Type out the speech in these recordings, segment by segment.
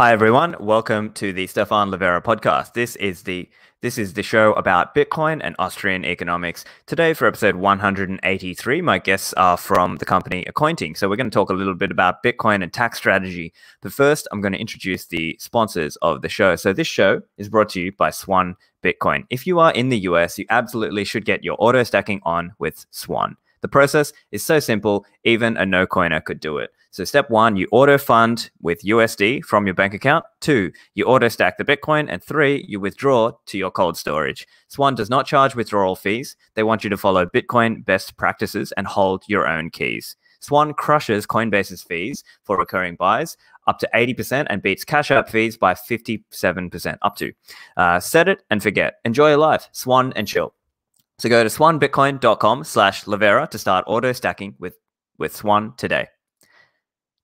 Hi everyone, welcome to the Stephan Livera podcast. This is the this is the show about Bitcoin and Austrian economics. Today for episode 183, my guests are from the company Accointing. So we're going to talk a little bit about Bitcoin and tax strategy. But first, I'm going to introduce the sponsors of the show. So this show is brought to you by Swan Bitcoin. If you are in the US, you absolutely should get your auto stacking on with Swan. The process is so simple, even a no coiner could do it. So, step one, you auto fund with USD from your bank account. Two, you auto stack the Bitcoin. And three, you withdraw to your cold storage. Swan does not charge withdrawal fees. They want you to follow Bitcoin best practices and hold your own keys. Swan crushes Coinbase's fees for recurring buys up to 80% and beats Cash App fees by 57% up to. Uh, set it and forget. Enjoy your life. Swan and chill. So go to swanbitcoin.com slash Livera to start auto stacking with, with Swan today.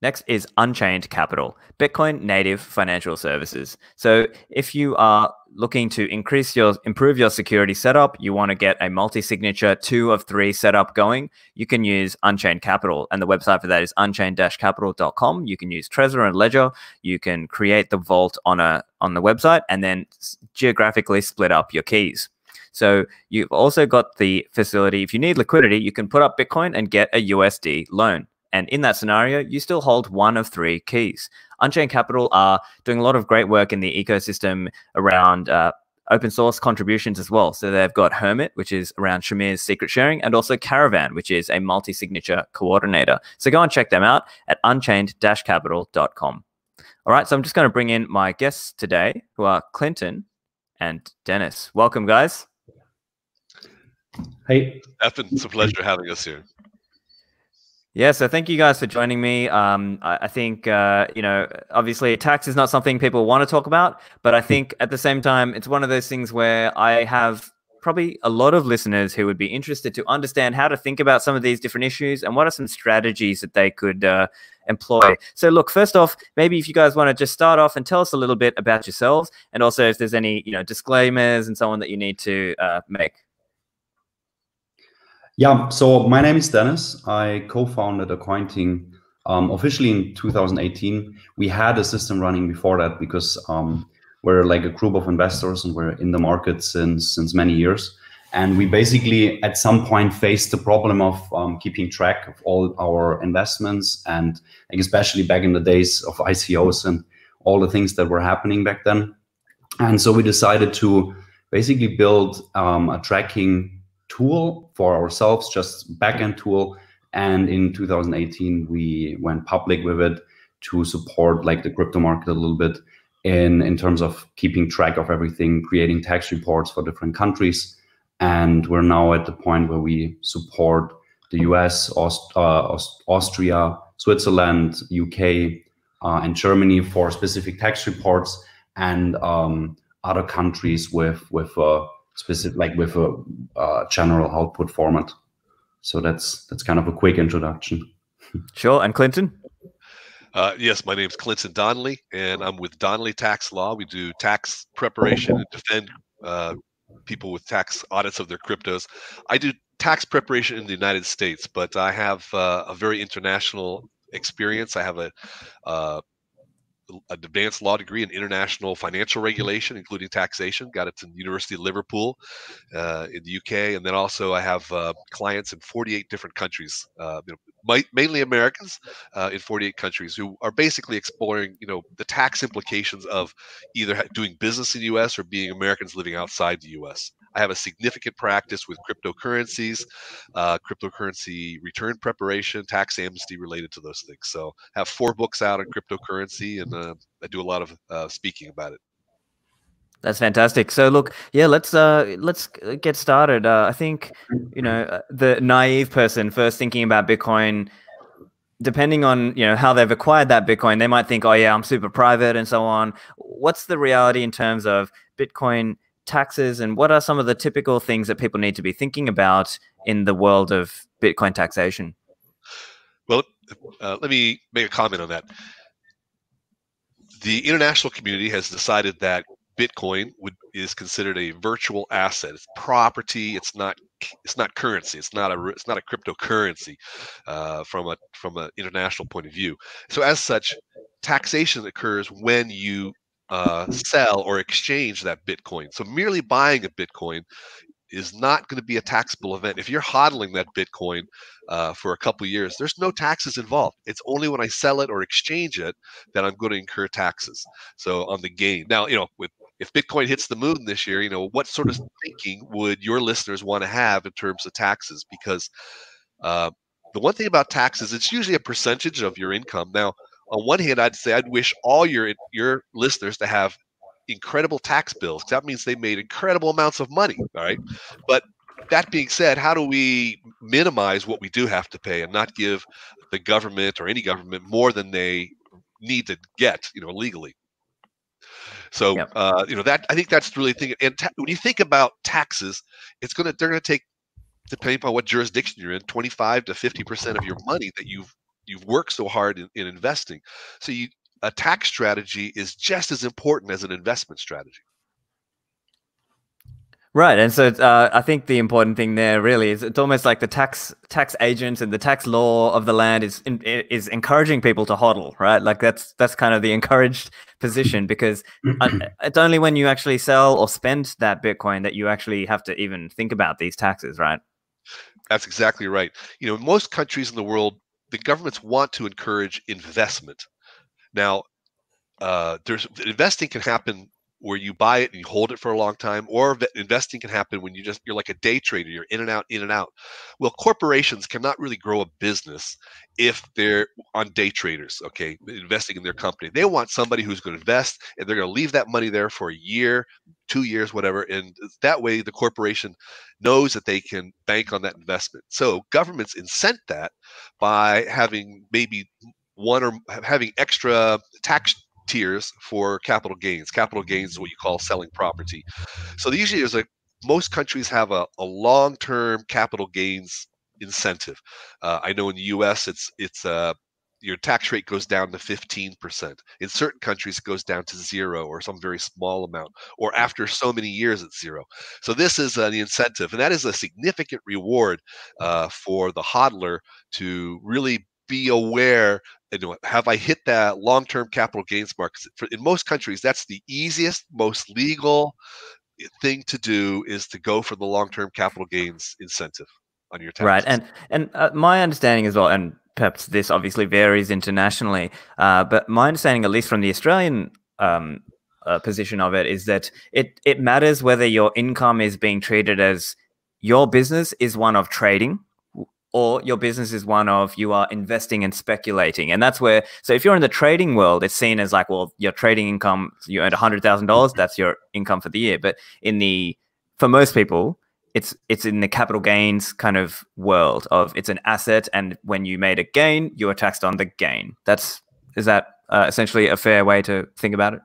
Next is Unchained Capital, Bitcoin native financial services. So if you are looking to increase your improve your security setup, you want to get a multi-signature two of three setup going, you can use Unchained Capital. And the website for that is unchained-capital.com. You can use Trezor and Ledger. You can create the vault on a on the website and then geographically split up your keys. So you've also got the facility. If you need liquidity, you can put up Bitcoin and get a USD loan. And in that scenario, you still hold one of three keys. Unchained Capital are doing a lot of great work in the ecosystem around uh, open source contributions as well. So they've got Hermit, which is around Shamir's secret sharing, and also Caravan, which is a multi signature coordinator. So go and check them out at unchained capital.com. All right, so I'm just going to bring in my guests today, who are Clinton and Dennis. Welcome, guys. Hey. Ethan, it's a pleasure having us here. Yeah, so thank you guys for joining me. Um, I, I, think, uh, you know, obviously tax is not something people want to talk about, but I think at the same time, it's one of those things where I have probably a lot of listeners who would be interested to understand how to think about some of these different issues and what are some strategies that they could uh, employ. So, look, first off, maybe if you guys want to just start off and tell us a little bit about yourselves, and also if there's any, you know, disclaimers and so on that you need to uh, make. Yeah, so my name is Dennis. I co-founded Accointing um, officially in 2018. We had a system running before that because um, we're like a group of investors and we're in the market since since many years. And we basically at some point faced the problem of um, keeping track of all our investments and especially back in the days of ICOs and all the things that were happening back then. And so we decided to basically build um, a tracking tool for ourselves, just backend tool. And in 2018, we went public with it to support like the crypto market a little bit in, in terms of keeping track of everything, creating tax reports for different countries. And we're now at the point where we support the US, Aust uh, Austria, Switzerland, UK, uh, and Germany for specific tax reports and um, other countries with, with uh, specific like with a uh, general output format. So that's that's kind of a quick introduction. Sure. And Clinton? Uh, yes, my name is Clinton Donnelly, and I'm with Donnelly Tax Law. We do tax preparation and defend uh, people with tax audits of their cryptos. I do tax preparation in the United States, but I have uh, a very international experience. I have a uh, an advanced law degree in international financial regulation, including taxation. Got it from the University of Liverpool uh, in the UK, and then also I have uh, clients in 48 different countries, uh, you know, mainly Americans uh, in 48 countries, who are basically exploring, you know, the tax implications of either doing business in the U.S. or being Americans living outside the U.S. I have a significant practice with cryptocurrencies, uh, cryptocurrency return preparation, tax amnesty related to those things. So I have four books out on cryptocurrency, and uh, I do a lot of uh, speaking about it. That's fantastic. So look, yeah, let's uh let's get started. Uh, I think you know uh, the naive person first thinking about Bitcoin depending on you know how they've acquired that bitcoin they might think oh yeah i'm super private and so on what's the reality in terms of bitcoin taxes and what are some of the typical things that people need to be thinking about in the world of Bitcoin taxation? Well, uh, let me make a comment on that. The international community has decided that Bitcoin would is considered a virtual asset. It's property. It's not. It's not currency. It's not a. It's not a cryptocurrency, uh, from a from an international point of view. So as such, taxation occurs when you uh, sell or exchange that Bitcoin. So merely buying a Bitcoin is not going to be a taxable event. If you're hodling that Bitcoin uh, for a couple years, there's no taxes involved. It's only when I sell it or exchange it that I'm going to incur taxes. So on the gain. Now, you know, with if Bitcoin hits the moon this year, you know, what sort of thinking would your listeners want to have in terms of taxes? Because uh, the one thing about taxes, it's usually a percentage of your income. Now, on one hand, I'd say I'd wish all your your listeners to have incredible tax bills. That means they made incredible amounts of money. All right, but that being said, how do we minimize what we do have to pay and not give the government or any government more than they need to get, you know, legally? So, yep. uh, you know, that I think that's really thing. And ta- when you think about taxes, it's gonna they're gonna take, depending upon what jurisdiction you're in, 25 to 50 percent of your money that you've you've worked so hard in, in investing. So you a tax strategy is just as important as an investment strategy. Right, and so uh, I think the important thing there really is it's almost like the tax tax agents and the tax law of the land is is encouraging people to hodl, right? Like that's that's kind of the encouraged position because it's only when you actually sell or spend that Bitcoin that you actually have to even think about these taxes, right? That's exactly right. You know, most countries in the world, the governments want to encourage investment. Now, uh, there's investing can happen where you buy it and you hold it for a long time or investing can happen when you just you're like a day trader you're in and out in and out. Well corporations cannot really grow a business if they're on day traders okay investing in their company. They want somebody who's going to invest and they're going to leave that money there for a year two years whatever and that way the corporation knows that they can bank on that investment. So governments incent that by having maybe one or having extra tax tiers for capital gains. Capital gains is what you call selling property. So usually there's like most countries have a, a long-term capital gains incentive. Uh, I know in the U.S. it's it's uh, your tax rate goes down to 15%. In certain countries, it goes down to zero or some very small amount, or after so many years, it's zero. So, this is uh, the incentive, and that is a significant reward uh, for the hodler to really be aware know, have I hit that long-term capital gains mark? In most countries, that's the easiest, most legal eh, thing to do is to go for the long-term capital gains incentive on your taxes. Right, and and uh, my understanding as well, and perhaps this obviously varies internationally, uh, but my understanding, at least from the Australian um, uh, position of it, is that it it matters whether your income is being treated as your business is one of trading or your business is one of you are investing and speculating. And that's where, so if you're in the trading world, it's seen as like, well, your trading income, you earned $100,000, that's your income for the year. But in the, for most people, it's it's in the capital gains kind of world of it's an asset and when you made a gain you are taxed on the gain that's is that uh, essentially a fair way to think about it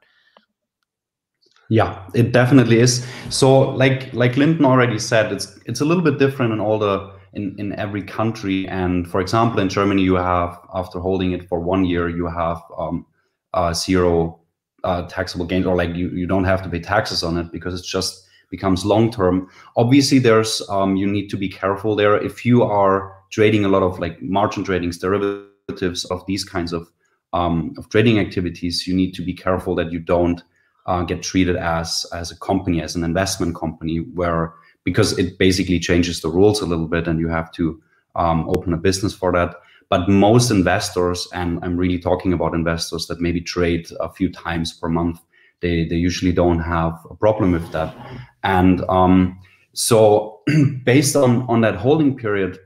yeah it definitely is so like like Clinton already said it's it's a little bit different in all the in, in every country. And for example, in Germany, you have, after holding it for one year, you have um, uh, zero uh, taxable gains, or like you, you don't have to pay taxes on it because it just becomes long term. Obviously, there's um, you need to be careful there. If you are trading a lot of like margin tradings, derivatives of these kinds of um, of trading activities, you need to be careful that you don't uh, get treated as as a company, as an investment company, where because it basically changes the rules a little bit and you have to um, open a business for that. But most investors, and I'm really talking about investors that maybe trade a few times per month, they, they usually don't have a problem with that. And um, so based on, on that holding period,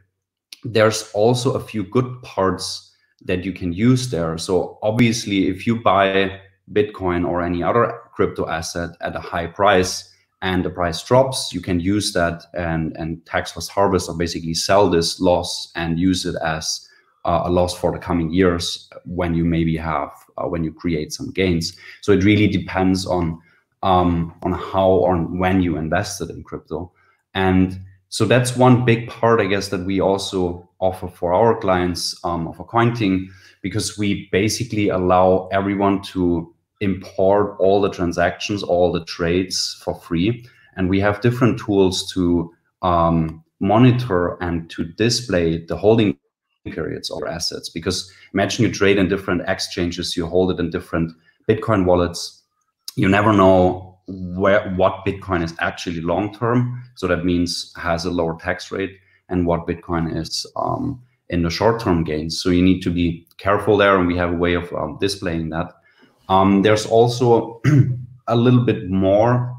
there's also a few good parts that you can use there. So obviously, if you buy Bitcoin or any other crypto asset at a high price, and the price drops, you can use that and, and tax loss harvest or basically sell this loss and use it as uh, a loss for the coming years when you maybe have uh, when you create some gains. So it really depends on um, on how or when you invested in crypto. And so that's one big part, I guess, that we also offer for our clients um, of Accointing because we basically allow everyone to import all the transactions, all the trades for free. And we have different tools to um, monitor and to display the holding periods or assets. Because imagine you trade in different exchanges, you hold it in different Bitcoin wallets. You never know where what Bitcoin is actually long term. So that means has a lower tax rate and what Bitcoin is um, in the short term gains. So you need to be careful there, and we have a way of um, displaying that. Um, there's also a little bit more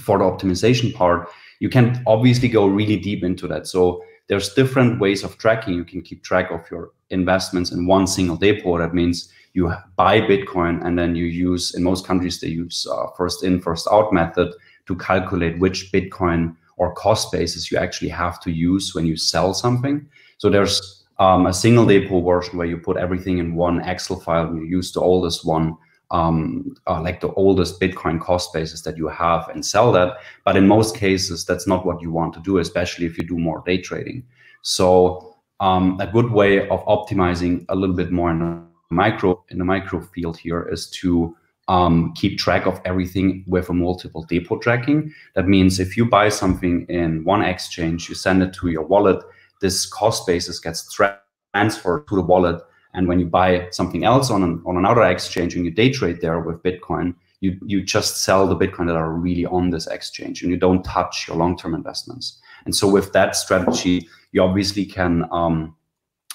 for the optimization part. You can obviously go really deep into that. So there's different ways of tracking. You can keep track of your investments in one single depot. That means you buy Bitcoin and then you use, in most countries, they use uh, first in, first out method to calculate which Bitcoin or cost basis you actually have to use when you sell something. So there's um, a single depot version where you put everything in one Excel file and you use the oldest one, um, uh, like the oldest Bitcoin cost basis that you have and sell that. But in most cases, that's not what you want to do, especially if you do more day trading. So um, a good way of optimizing a little bit more in the micro in the micro field here is to um, keep track of everything with a multiple depot tracking. That means if you buy something in one exchange, you send it to your wallet, this cost basis gets transferred to the wallet. And when you buy something else on, an, on another exchange and you day trade there with Bitcoin, you, you just sell the Bitcoin that are really on this exchange and you don't touch your long-term investments. And so with that strategy, you obviously can um,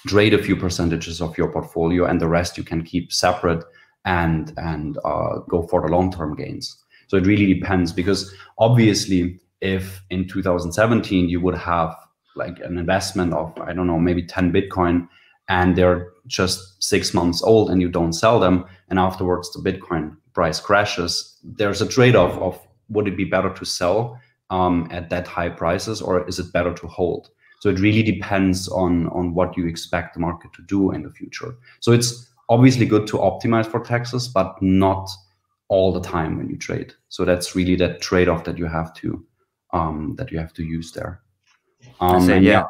trade a few percentages of your portfolio and the rest you can keep separate and and uh, go for the long-term gains. So it really depends because obviously if in 2017 you would have like an investment of I don't know maybe 10 Bitcoin and they're just six months old and you don't sell them and afterwards the Bitcoin price crashes, there's a trade-off of would it be better to sell um, at that high prices or is it better to hold? So it really depends on on what you expect the market to do in the future. So it's obviously good to optimize for taxes, but not all the time when you trade. So that's really that trade-off that you have to um, that you have to use there. Um, say, yeah. yeah,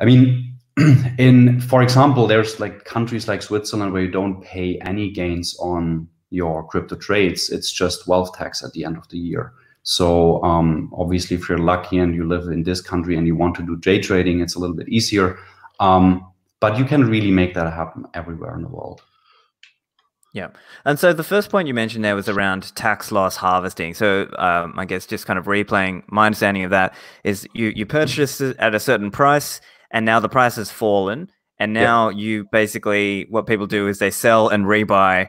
I mean, in for example, there's like countries like Switzerland where you don't pay any gains on your crypto trades. It's just wealth tax at the end of the year. So um, obviously, if you're lucky and you live in this country and you want to do day trading, it's a little bit easier. Um, but you can really make that happen everywhere in the world. Yeah. And so the first point you mentioned there was around tax loss harvesting. So um, I guess just kind of replaying my understanding of that is you, you purchase at a certain price and now the price has fallen. And now you basically, what people do is they sell and rebuy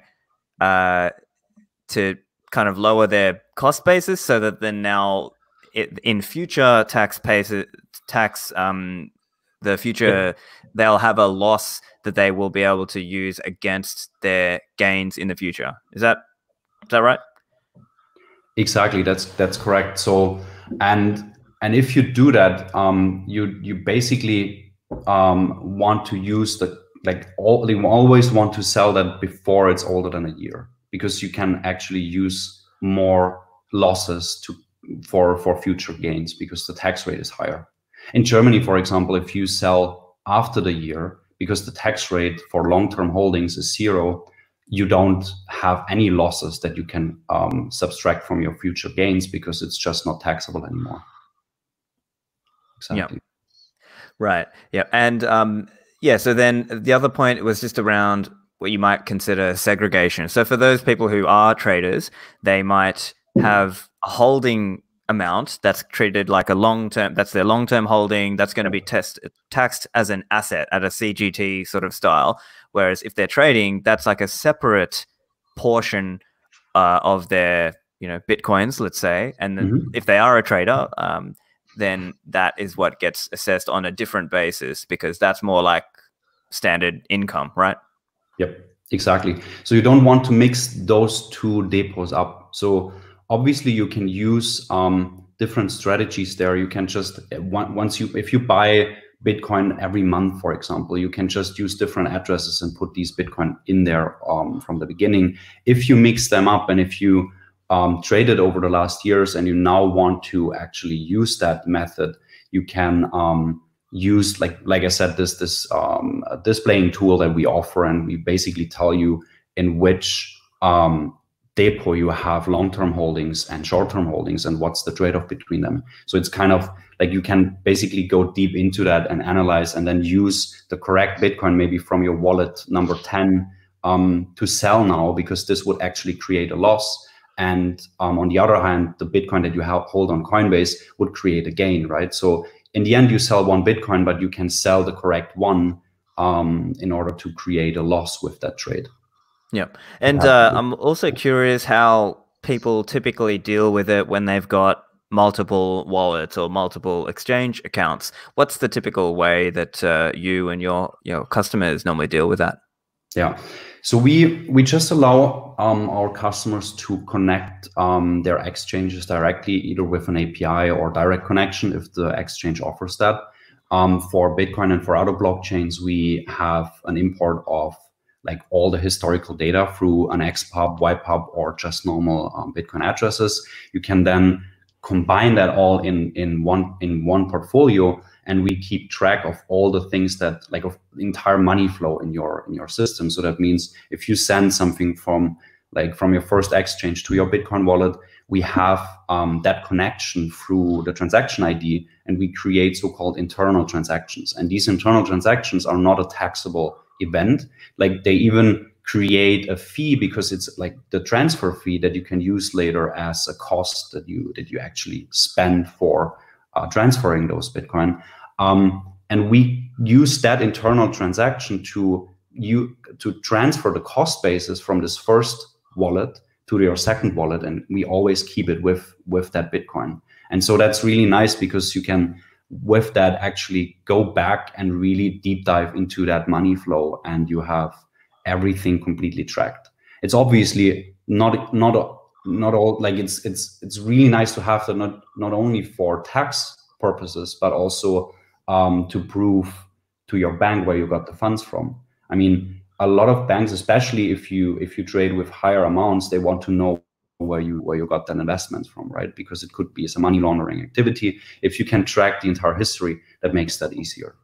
uh, to kind of lower their cost basis so that then now it, in future tax pays tax um, the future they'll have a loss that they will be able to use against their gains in the future. Is that is that right? Exactly, that's that's correct. So and and if you do that, um, you you basically um, want to use the like all they always want to sell that before it's older than a year because you can actually use more losses to for for future gains because the tax rate is higher. In Germany, for example, if you sell after the year, because the tax rate for long-term holdings is zero, you don't have any losses that you can um, subtract from your future gains because it's just not taxable anymore. Exactly. Yep. Right. Yeah. And um, yeah. So then the other point was just around what you might consider segregation. So for those people who are traders, they might have a holding amount that's treated like a long term that's their long term holding that's going to be test, taxed as an asset at a CGT sort of style whereas if they're trading that's like a separate portion uh, of their you know bitcoins let's say and then mm-hmm. if they are a trader um, then that is what gets assessed on a different basis because that's more like standard income right yep exactly so you don't want to mix those two depots up so obviously you can use um, different strategies there. You can just once you if you buy Bitcoin every month, for example, you can just use different addresses and put these Bitcoin in there um, from the beginning. If you mix them up and if you um, traded over the last years and you now want to actually use that method, you can um, use like like I said this this um, displaying tool that we offer, and we basically tell you in which um, depot you have long-term holdings and short-term holdings and what's the trade-off between them. So it's kind of like you can basically go deep into that and analyze and then use the correct bitcoin maybe from your wallet number 10 um, to sell now because this would actually create a loss and um, on the other hand the bitcoin that you hold on coinbase would create a gain right so in the end you sell one bitcoin but you can sell the correct one um, in order to create a loss with that trade yeah. And uh, I'm also curious how people typically deal with it when they've got multiple wallets or multiple exchange accounts. What's the typical way that uh, you and your your customers normally deal with that? Yeah. So we we just allow um, our customers to connect um, their exchanges directly, either with an API or direct connection if the exchange offers that. Um, for Bitcoin and for other blockchains, we have an import of like all the historical data through an XPub, YPub, or just normal um, Bitcoin addresses. You can then combine that all in in one in one portfolio, and we keep track of all the things that like of entire money flow in your in your system. So that means if you send something from like from your first exchange to your Bitcoin wallet, we have um, that connection through the transaction ID, and we create so-called internal transactions. And these internal transactions are not a taxable event. Like they even create a fee because it's like the transfer fee that you can use later as a cost that you that you actually spend for uh, transferring those Bitcoin. Um, and we use that internal transaction to you to transfer the cost basis from this first wallet to your second wallet, and we always keep it with with that Bitcoin. And so that's really nice because you can with that actually go back and really deep dive into that money flow and you have everything completely tracked it's obviously not not not all like it's it's it's really nice to have that not not only for tax purposes but also um, to prove to your bank where you got the funds from i mean a lot of banks especially if you if you trade with higher amounts they want to know where you where you got that investment from, right? Because it could be some money laundering activity. If you can track the entire history, that makes that easier.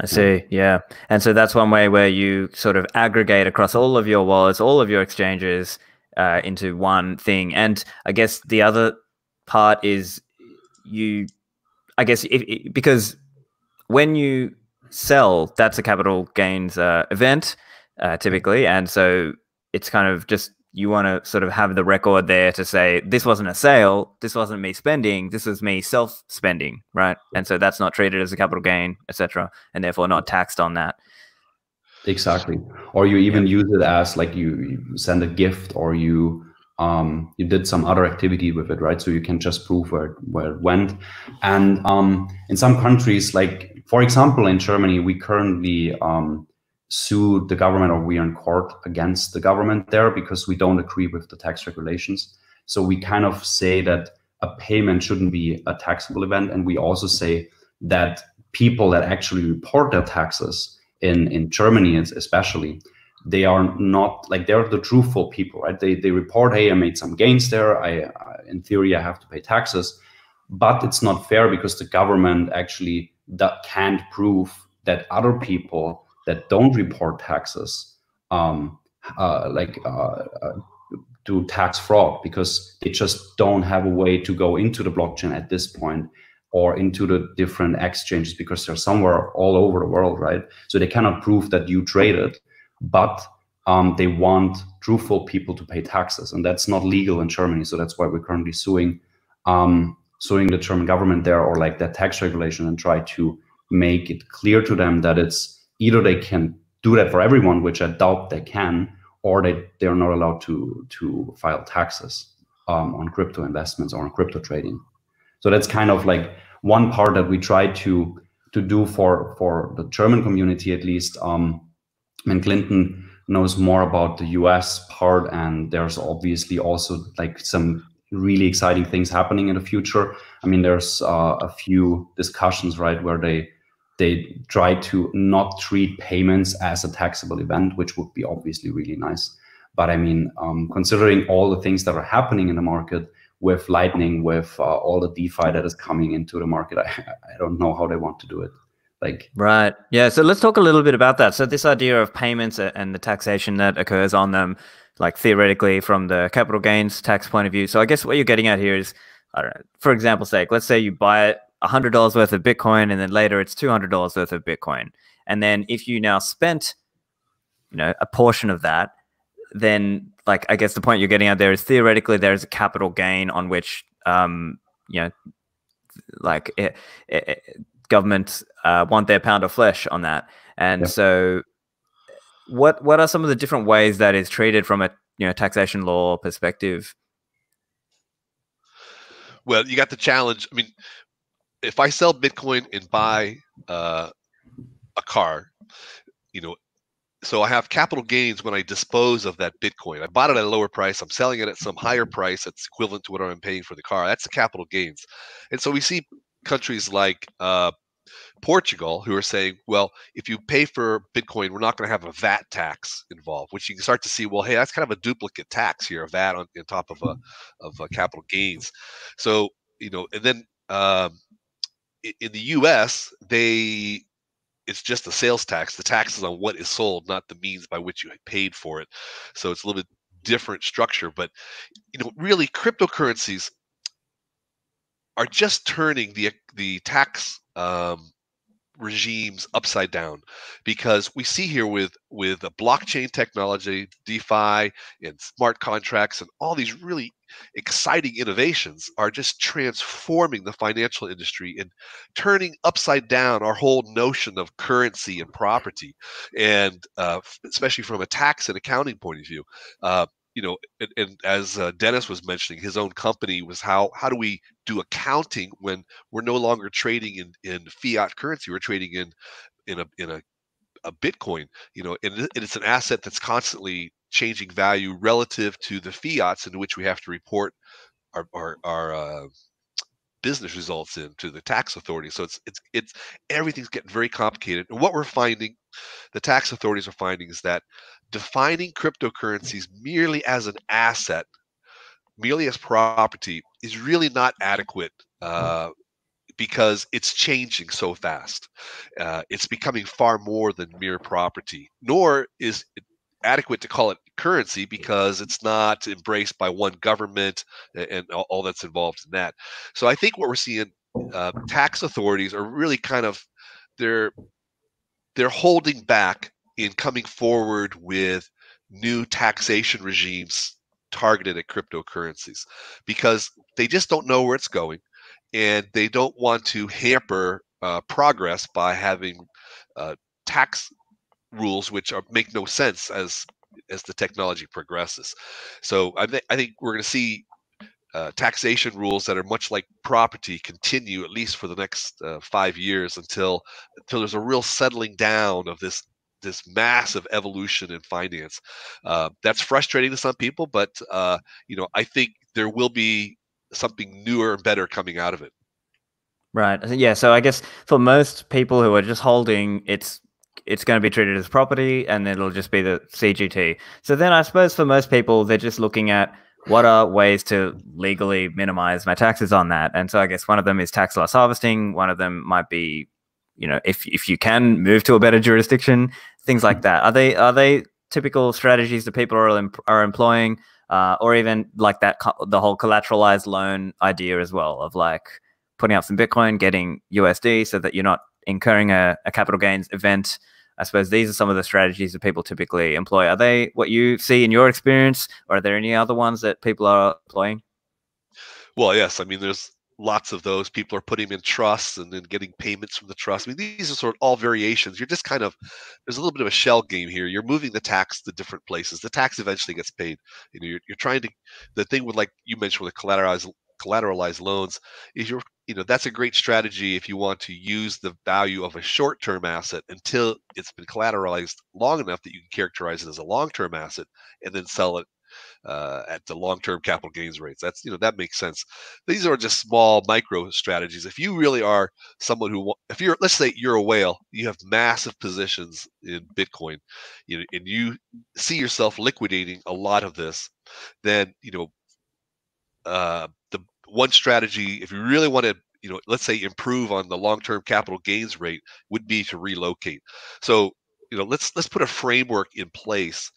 I see. Yeah. And so that's one way where you sort of aggregate across all of your wallets, all of your exchanges uh, into one thing. And I guess the other part is you, I guess, if, because when you sell, that's a capital gains uh, event uh, typically. And so it's kind of just you want to sort of have the record there to say this wasn't a sale, this wasn't me spending, this was me self spending, right? And so that's not treated as a capital gain, etc., and therefore not taxed on that. Exactly. Or you even yeah. use it as like you, you, send a gift or you um, you did some other activity with it, right? So you can just prove where where it went. And um, in some countries, like for example, in Germany, we currently um, sue the government or we are in court against the government there because we don't agree with the tax regulations. So we kind of say that a payment shouldn't be a taxable event. And we also say that people that actually report their taxes in, in Germany especially, they are not like they're the truthful people, right? They, they report, hey, I made some gains there. I, I in theory, I have to pay taxes, but it's not fair because the government actually that can't prove that other people that don't report taxes um, uh, like uh, uh, do tax fraud because they just don't have a way to go into the blockchain at this point or into the different exchanges because they're somewhere all over the world, right? So they cannot prove that you traded, but um, they want truthful people to pay taxes, and that's not legal in Germany. So that's why we're currently suing um, suing the German government there or like that tax regulation and try to make it clear to them that it's either they can do that for everyone, which I doubt they can, or they, they are not allowed to, to file taxes um, on crypto investments or on crypto trading. So that's kind of like one part that we try to to do for for the German community at least. Um, and Clinton knows more about the US part, and there's obviously also like some really exciting things happening in the future. I mean, there's uh, a few discussions, right, where they they try to not treat payments as a taxable event, which would be obviously really nice. But I mean, um, considering all the things that are happening in the market with Lightning, with uh, all the DeFi that is coming into the market, I, I don't know how they want to do it. Like right, yeah. So let's talk a little bit about that. So this idea of payments and the taxation that occurs on them. like theoretically from the capital gains tax point of view. So I guess what you're getting at here is, I don't know, for example's sake, let's say you buy hundred dollars worth of Bitcoin, and then later it's two hundred dollars worth of Bitcoin, and then if you now spent, you know, a portion of that, then like I guess the point you're getting at there is theoretically there is a capital gain on which, um, you know, like it, it, government uh, want their pound of flesh on that, and yeah. so what what are some of the different ways that is treated from a you know taxation law perspective? Well, you got the challenge. I mean, if I sell Bitcoin and buy uh, a car, you know, so I have capital gains when I dispose of that Bitcoin. I bought it at a lower price. I'm selling it at some higher price that's equivalent to what I'm paying for the car. That's the capital gains. And so we see countries like uh, Portugal who are saying, well, if you pay for Bitcoin, we're not going to have a VAT tax involved, which you can start to see. Well, hey, that's kind of a duplicate tax here, a VAT on, on top of a of a capital gains. So you know, and then um, in the U.S., they it's just the sales tax. The tax is on what is sold, not the means by which you paid for it. So it's a little bit different structure. But you know, really, cryptocurrencies are just turning the the tax um, regimes upside down because we see here with with a blockchain technology defi and smart contracts and all these really exciting innovations are just transforming the financial industry and turning upside down our whole notion of currency and property. And uh, especially from a tax and accounting point of view uh, you know, and, and as uh, Dennis was mentioning, his own company was how how do we do accounting when we're no longer trading in in fiat currency, we're trading in in a in a a Bitcoin, you know, and it's an asset that's constantly changing value relative to the fiats into which we have to report our our, our uh, business results in to the tax authority. So it's it's it's everything's getting very complicated. And what we're finding, the tax authorities are finding is that defining cryptocurrencies merely as an asset, merely as property, is really not adequate hmm. uh, because it's changing so fast. Uh, it's becoming far more than mere property, nor is it adequate to call it currency because it's not embraced by one government and all that's involved in that. So I think what we're seeing, uh, tax authorities are really kind of they're they're holding back in coming forward with new taxation regimes targeted at cryptocurrencies because they just don't know where it's going and they don't want to hamper uh, progress by having uh, tax rules which are, make no sense as as the technology progresses. So I, th- I think we're going to see uh, taxation rules that are much like property continue at least for the next uh, five years until until there's a real settling down of this this massive evolution in finance. Uh, that's frustrating to some people, but uh, you know, I think there will be something newer and better coming out of it. Right. Yeah. So I guess for most people who are just holding, it's it's going to be treated as property, and it'll just be the CGT. So then I suppose for most people, they're just looking at what are ways to legally minimize my taxes on that. And so I guess one of them is tax loss harvesting. One of them might be you know, if if you can move to a better jurisdiction, things like that. Are they are they typical strategies that people are are employing, uh, or even like that the whole collateralized loan idea as well of like putting up some Bitcoin, getting USD, so that you're not incurring a, a capital gains event. I suppose these are some of the strategies that people typically employ. Are they what you see in your experience, or are there any other ones that people are employing? Well, yes. I mean, there's lots of those. People are putting in trusts and then getting payments from the trust. I mean, these are sort of all variations. You're just kind of there's a little bit of a shell game here. You're moving the tax to different places. The tax eventually gets paid. You know, you're, you're trying to the thing with like you mentioned with the collateralized collateralized loans is you're you know that's a great strategy if you want to use the value of a short-term asset until it's been collateralized long enough that you can characterize it as a long-term asset and then sell it uh, at the long-term capital gains rates. That's you know that makes sense. These are just small micro strategies. If you really are someone who, if you're, let's say you're a whale, you have massive positions in Bitcoin, you know, and you see yourself liquidating a lot of this, then you know, uh, the one strategy, if you really want to you know let's say improve on the long-term capital gains rate would be to relocate so you know let's let's put a framework in place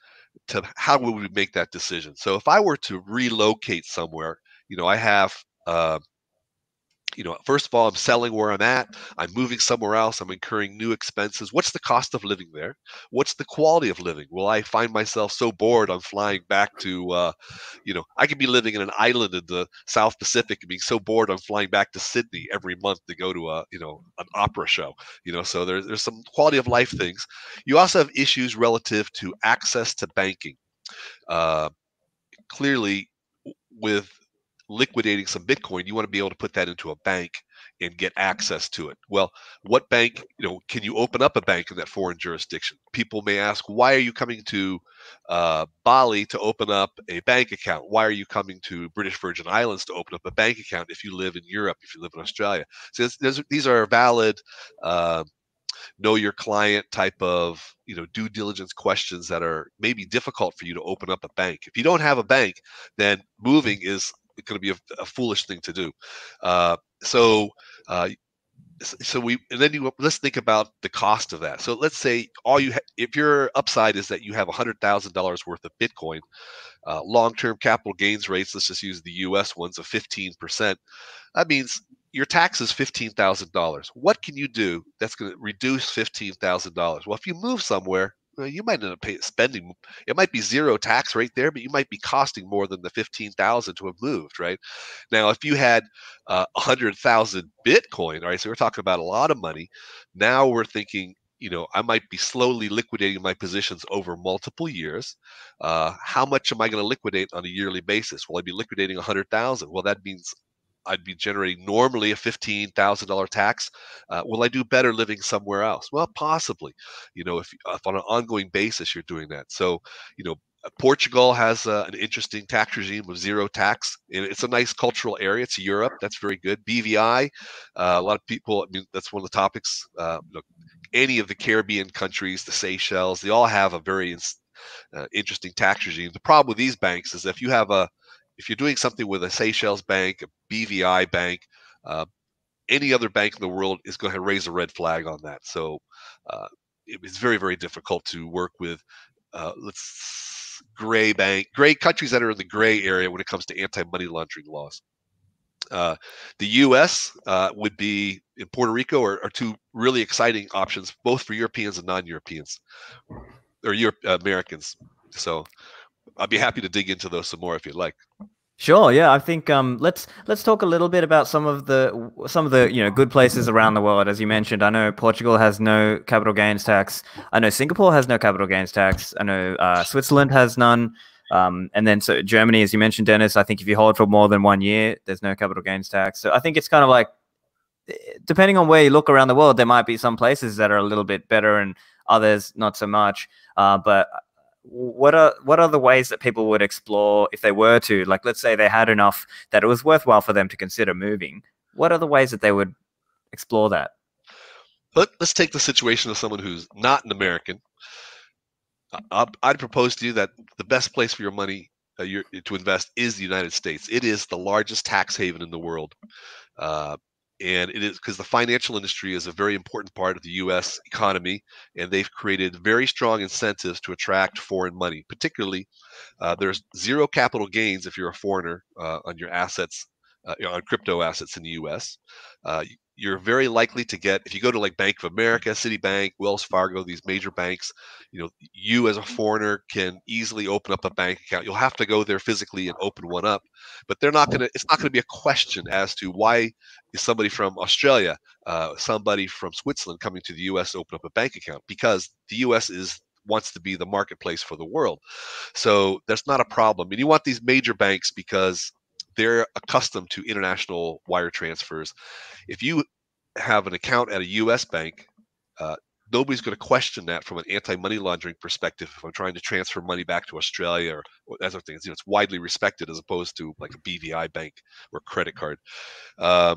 to how would we make that decision. So if I were to relocate somewhere, you know, I have. Uh, you know, first of all, I'm selling where I'm at. I'm moving somewhere else. I'm incurring new expenses. What's the cost of living there? What's the quality of living? Will I find myself so bored I'm flying back to, uh, you know, I could be living in an island in the South Pacific and being so bored I'm flying back to Sydney every month to go to a, you know, an opera show. You know, so there's there's some quality of life things. You also have issues relative to access to banking. Uh, clearly, with liquidating some Bitcoin, you want to be able to put that into a bank and get access to it. Well, what bank, you know, can you open up a bank in that foreign jurisdiction? People may ask, why are you coming to uh, Bali to open up a bank account? Why are you coming to British Virgin Islands to open up a bank account if you live in Europe, if you live in Australia? So these are valid. Uh, know your client type of you know due diligence questions that are maybe difficult for you to open up a bank if you don't have a bank then moving is going to be a, a, foolish thing to do. Uh, so, uh, so we and then you let's think about the cost of that. So let's say all you ha- if your upside is that you have a hundred thousand dollars worth of Bitcoin, uh, long-term capital gains rates. Let's just use the U.S. ones of fifteen percent. That means your tax is fifteen thousand dollars. What can you do that's going to reduce fifteen thousand dollars? Well, if you move somewhere you might end up spending it might be zero tax right there but you might be costing more than the 15000 to have moved right? Now if you had uh, 100000 bitcoin right so we're talking about a lot of money now we're thinking you know i might be slowly liquidating my positions over multiple years. Uh, how much am i going to liquidate on a yearly basis? Will i be liquidating 100000 well that means I'd be generating normally a fifteen thousand dollar tax. Uh, will I do better living somewhere else? Well, possibly. You know, if, if on an ongoing basis you're doing that. So, you know, uh, Portugal has uh, an interesting tax regime of zero tax. It's a nice cultural area. It's Europe. That's very good. BVI, uh, a lot of people. I mean, that's one of the topics. Uh, know, any of the Caribbean countries, the Seychelles, they all have a very uh, interesting tax regime. The problem with these banks is if you have a if you're doing something with a Seychelles bank, a BVI bank, uh, any other bank in the world is going to raise a red flag on that. So uh, it's very, very difficult to work with. Uh, let's gray bank, gray countries that are in the gray area when it comes to anti-money laundering laws. Uh, the U.S. Uh, would be in Puerto Rico are, are, two really exciting options, both for Europeans and non-Europeans or Europe, Americans. So I'd be happy to dig into those some more if you'd like. Sure. Yeah, I think um, let's let's talk a little bit about some of the some of the you know good places around the world. As you mentioned, I know Portugal has no capital gains tax. I know Singapore has no capital gains tax. I know uh, Switzerland has none. Um, and then so Germany, as you mentioned, Dennis, I think if you hold for more than one year, there's no capital gains tax. So I think it's kind of like depending on where you look around the world, there might be some places that are a little bit better and others not so much. Uh, but what are what are the ways that people would explore if they were to like let's say they had enough that it was worthwhile for them to consider moving. What are the ways that they would explore that? But Let, us take the situation of someone who's not an american. I would propose to you that the best place for your money uh, your, to invest is the united states. It is the largest tax haven in the world. Uh, and it is because the financial industry is a very important part of the U.S. economy, and they've created very strong incentives to attract foreign money. Particularly, uh, there's zero capital gains if you're a foreigner uh, on your assets, uh, on crypto assets in the U.S. You're very likely to get if you go to like Bank of America, Citibank, Wells Fargo, these major banks, you know, you as a foreigner can easily open up a bank account. You'll have to go there physically and open one up, but they're not going to it's not going to be a question as to why is somebody from Australia, uh, somebody from Switzerland coming to the US to open up a bank account because the US is wants to be the marketplace for the world. So that's not a problem. And you want these major banks because they're accustomed to international wire transfers. If you have an account at a U.S. bank, uh, nobody's going to question that from an anti-money laundering perspective. If I'm trying to transfer money back to Australia or, or other things, you know, it's widely respected as opposed to like a BVI bank or credit card. Uh,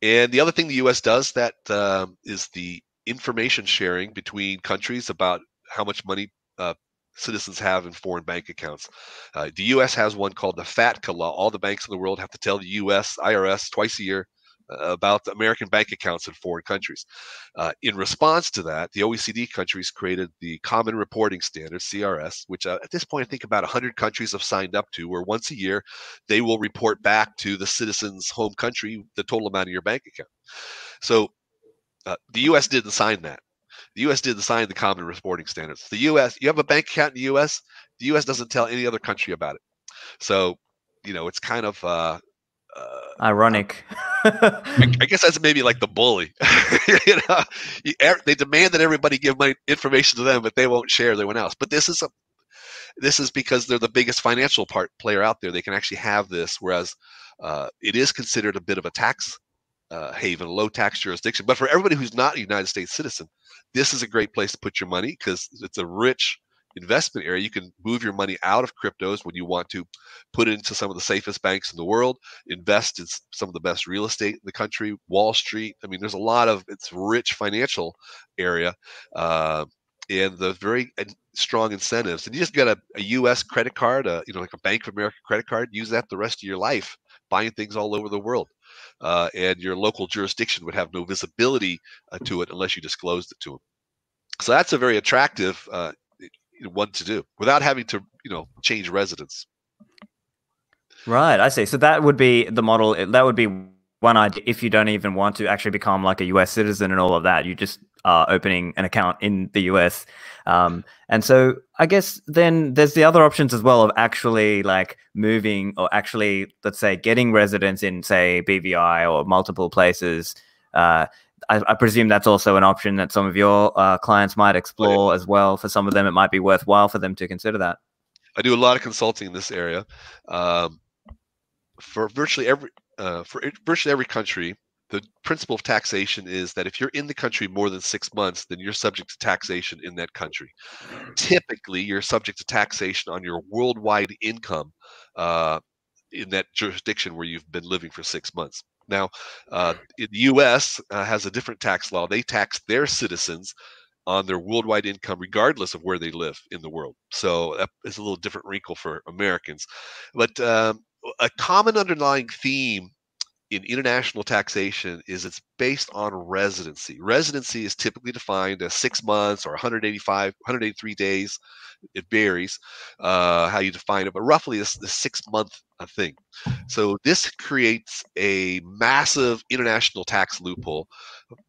and the other thing the U.S. does that um, is the information sharing between countries about how much money uh, citizens have in foreign bank accounts. Uh, the U.S. has one called the FATCA law. All the banks in the world have to tell the U.S. IRS twice a year about American bank accounts in foreign countries. Uh, in response to that, the OECD countries created the Common Reporting Standard, (CRS), which uh, at this point I think about 100 countries have signed up to, where once a year they will report back to the citizen's home country the total amount of your bank account. So uh, the U.S. didn't sign that. The U.S. didn't sign the Common Reporting Standards. The U.S. You have a bank account in the U.S. The U.S. doesn't tell any other country about it. So, you know, it's kind of uh, uh, ironic. I, I, guess that's maybe like the bully. you know, you, they demand that everybody give my information to them, but they won't share with everyone else. But this is a this is because they're the biggest financial part player out there. They can actually have this, whereas uh, it is considered a bit of a tax uh, haven, a low tax jurisdiction. But for everybody who's not a United States citizen, this is a great place to put your money because it's a rich investment area. You can move your money out of cryptos when you want to put it into some of the safest banks in the world, invest in some of the best real estate in the country, Wall Street. I mean, there's a lot of it's rich financial area. Uh, and the very strong incentives, and you just got a, a U.S. credit card, uh, you know, like a Bank of America credit card. Use that the rest of your life, buying things all over the world, uh, and your local jurisdiction would have no visibility uh, to it unless you disclosed it to them. So that's a very attractive uh, one to do without having to you know change residence right i see so that would be the model that would be one idea if you don't even want to actually become like a us citizen and all of that you just are opening an account in the us um, and so i guess then there's the other options as well of actually like moving or actually let's say getting residence in say bvi or multiple places uh, I, I, presume that's also an option that some of your uh, clients might explore as well. For some of them, it might be worthwhile for them to consider that. I do a lot of consulting in this area. Um, for virtually every uh, for virtually every country, the principle of taxation is that if you're in the country more than six months, then you're subject to taxation in that country. Typically, you're subject to taxation on your worldwide income uh, in that jurisdiction where you've been living for six months. Now, uh, the U.S. Uh, has a different tax law. They tax their citizens on their worldwide income, regardless of where they live in the world. So that is a little different wrinkle for Americans. But um, a common underlying theme in international taxation is it's based on residency. Residency is typically defined as six months or 185, 183 days. It varies uh, how you define it, but roughly it's the six month uh, thing. So this creates a massive international tax loophole,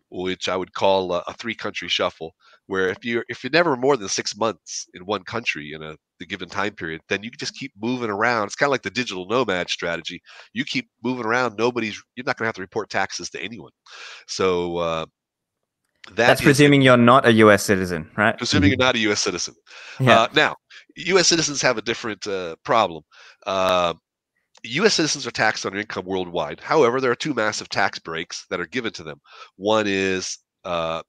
which I would call a, a three country shuffle, where if you're if you're never more than six months in one country in a the given time period, then you can just keep moving around. It's kind of like the digital nomad strategy. You keep moving around. Nobody's you're not going to have to report taxes to anyone. So uh, that that's presuming you're not a U.S. citizen, right? Presuming you're not a U.S. citizen. Yeah. Uh, now, U.S. citizens have a different uh, problem. Uh, U.S. citizens are taxed on their income worldwide. However, there are two massive tax breaks that are given to them. One is uh,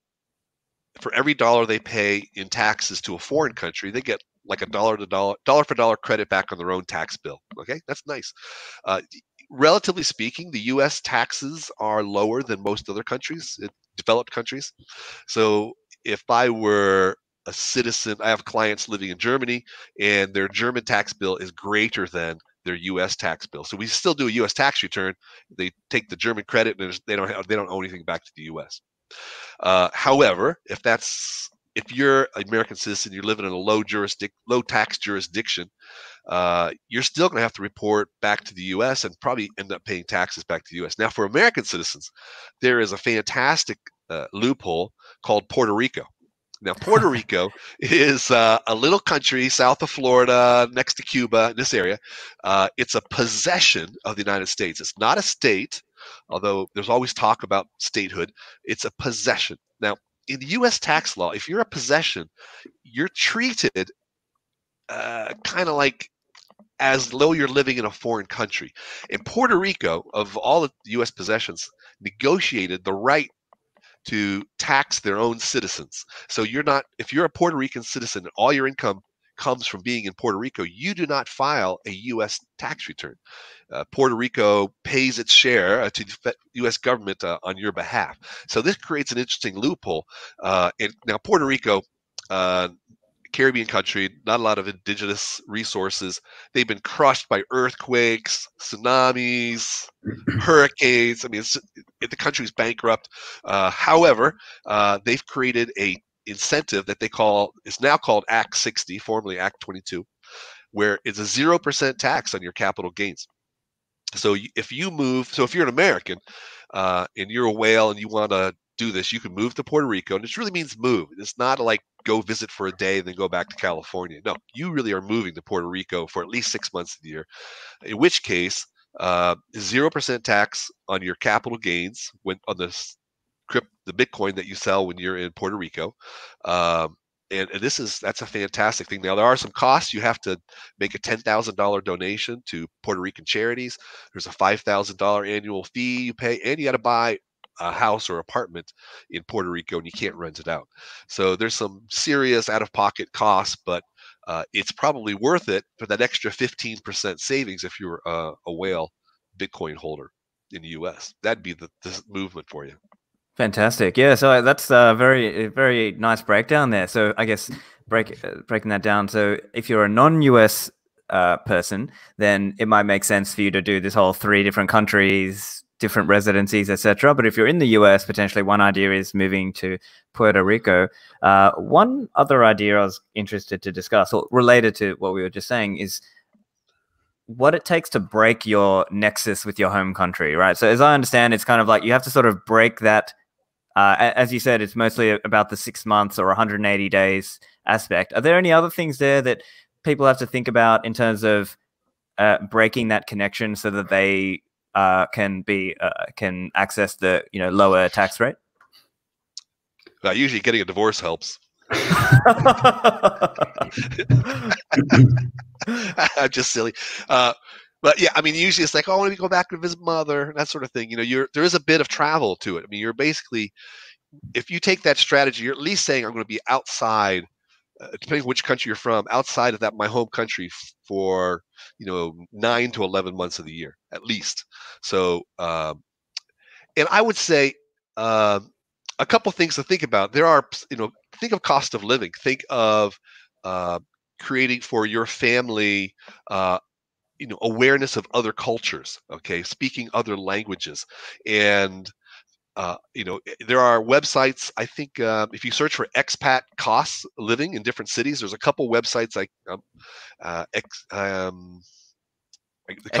for every dollar they pay in taxes to a foreign country, they get like a dollar to dollar, dollar for dollar credit back on their own tax bill. Okay, that's nice. Uh, relatively speaking, the U.S. taxes are lower than most other countries, developed countries. So if I were a citizen, I have clients living in Germany, and their German tax bill is greater than their U.S. tax bill. So we still do a U.S. tax return. They take the German credit, and they don't have, they don't owe anything back to the U.S. Uh, however, if that's if you're an American citizen, you're living in a low jurisdic low tax jurisdiction, uh, you're still going to have to report back to the U.S. and probably end up paying taxes back to the U.S. Now, for American citizens, there is a fantastic uh, loophole called Puerto Rico. Now, Puerto Rico is uh, a little country south of Florida, next to Cuba, in this area. Uh, it's a possession of the United States. It's not a state, although there's always talk about statehood. It's a possession. Now, in the U.S. tax law, if you're a possession, you're treated uh, kind of like as though you're living in a foreign country. In Puerto Rico, of all the U.S. possessions, negotiated the right to tax their own citizens. So you're not, if you're a Puerto Rican citizen and all your income comes from being in Puerto Rico, you do not file a U.S. tax return. Uh, Puerto Rico pays its share uh, to the U.S. government uh, on your behalf. So this creates an interesting loophole. Uh, and now Puerto Rico uh, Caribbean country, not a lot of indigenous resources. They've been crushed by earthquakes, tsunamis, hurricanes. I mean, the country's bankrupt. Uh, however, uh, they've created a incentive that they call is now called Act 60, formerly Act 22, where it's a zero percent tax on your capital gains. So if you move, so if you're an American uh, and you're a whale and you want to do this, you can move to Puerto Rico, and it really means move. It's not like go visit for a day and then go back to California. No, you really are moving to Puerto Rico for at least six months of the year. In which case, uh, zero percent tax on your capital gains when on the the Bitcoin that you sell when you're in Puerto Rico. Um, and, and, this is that's a fantastic thing. Now there are some costs. You have to make a ten thousand dollar donation to Puerto Rican charities. There's a five thousand dollar annual fee you pay, and you got to buy a house or apartment in Puerto Rico and you can't rent it out. So there's some serious out of pocket costs, but uh, it's probably worth it for that extra 15% savings if you're uh, a whale Bitcoin holder in the US. That'd be the, the movement for you. Fantastic. Yeah. So that's a very, very nice breakdown there. So I guess break, uh, breaking that down. So if you're a non US uh, person, then it might make sense for you to do this whole three different countries different residencies, etc. But if you're in the US, potentially one idea is moving to Puerto Rico. Uh, one other idea I was interested to discuss, or related to what we were just saying, is what it takes to break your nexus with your home country, right? So, as I understand, it's kind of like you have to sort of break that. Uh, as you said, it's mostly about the six months or 180 days aspect. Are there any other things there that people have to think about in terms of uh, breaking that connection so that they uh, can be uh, can access the you know lower tax rate? Uh, usually, getting a divorce helps. I'm just silly. Uh, but yeah, I mean, usually it's like, oh, I want to go back to visit mother, that sort of thing. You know, you're there is a bit of travel to it. I mean, you're basically, if you take that strategy, you're at least saying I'm going to be outside uh, depending which country you're from, outside of that my home country for you know nine to eleven months of the year at least. So, um, and I would say uh, a couple things to think about. There are you know think of cost of living. Think of uh, creating for your family. Uh, you know awareness of other cultures okay speaking other languages and uh, you know, eh, there are websites. I think uh, if you search for expat costs living in different cities, there's a couple websites like um, uh, ex, um,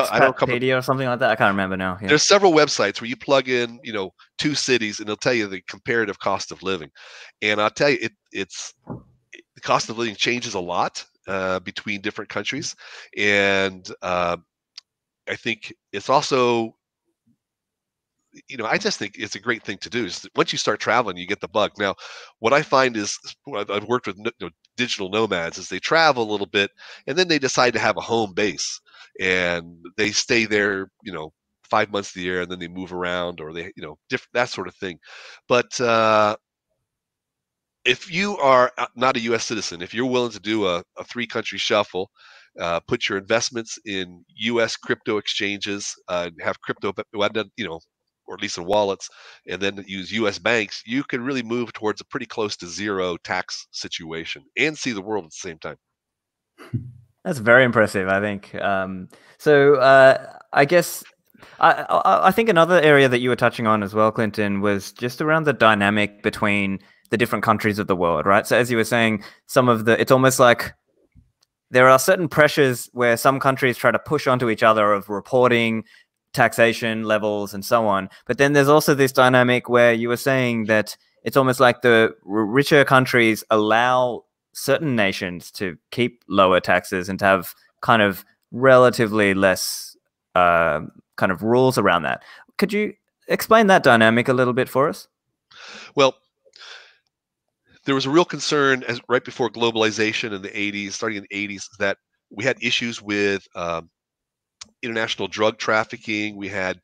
I don't come or something like that. I can't remember now. Yeah. There's several websites where you plug in, you know, two cities, and they'll tell you the comparative cost of living. And I'll tell you, it, it's the cost of living changes a lot uh, between different countries, and uh, I think it's also you know, I just think it's a great thing to do. Is once you start traveling, you get the bug. Now, what I find is I've worked with you know, digital nomads is they travel a little bit and then they decide to have a home base and they stay there, you know, five months of the year and then they move around or they, you know, different that sort of thing. But uh, if you are uh, not a U.S. citizen, if you're willing to do a, a three country shuffle, uh, put your investments in U.S. crypto exchanges, uh, have crypto, you know, or at least in wallets, and then use U.S. banks, you can really move towards a pretty close to zero tax situation and see the world at the same time. That's very impressive, I think. Um, so uh, I guess I, I, I think another area that you were touching on as well, Clinton, was just around the dynamic between the different countries of the world, right? So as you were saying, some of the it's almost like there are certain pressures where some countries try to push onto each other of reporting taxation levels and so on. But then there's also this dynamic where you were saying that it's almost like the richer countries allow certain nations to keep lower taxes and to have kind of relatively less uh, kind of rules around that. Could you explain that dynamic a little bit for us? Well, there was a real concern as right before globalization in the 80s, starting in the 80s, that we had issues with um, international drug trafficking. We had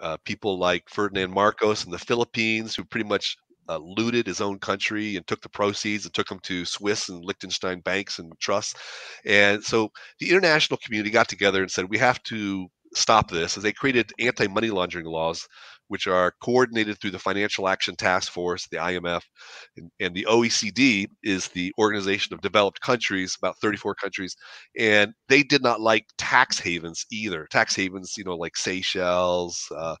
uh, people like Ferdinand Marcos in the Philippines who pretty much uh, looted his own country and took the proceeds and took them to Swiss and Liechtenstein banks and trusts. And so the international community got together and said, we have to stop this. As they created anti money laundering laws which are coordinated through the Financial Action Task Force, the IMF, and, and, the OECD is the Organization of Developed Countries, about 34 countries, and they did not like tax havens either. Tax havens, you know, like Seychelles, uh,